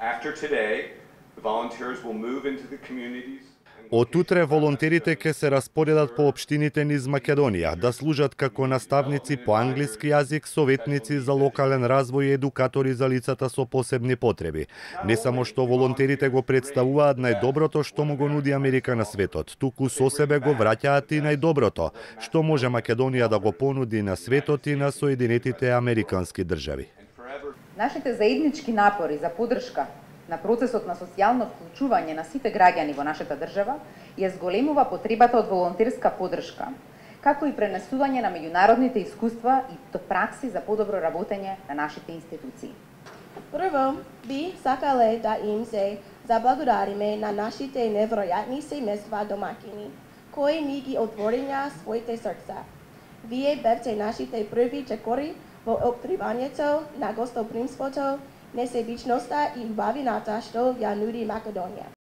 After today, the volunteers will move into the communities Од утре волонтерите ќе се распоредат по општините низ Македонија, да служат како наставници по англиски јазик, советници за локален развој и едукатори за лицата со посебни потреби. Не само што волонтерите го представуваат најдоброто што му го нуди Америка на светот, туку со себе го враќаат и најдоброто, што може Македонија да го понуди на светот и на Соединетите Американски држави. Нашите заеднички напори за поддршка на процесот на социјално вклучување на сите граѓани во нашата држава ја зголемува потребата од волонтерска поддршка, како и пренесување на меѓународните искуства и до пракси за подобро работење на нашите институции. Прво, би сакале да им се заблагодариме на нашите невројатни семејства домакини, кои ни ги отвориња своите срца. Вие бевте нашите први чекори во откривањето на гостопримството несебичноста и убавината што ја нуди Македонија.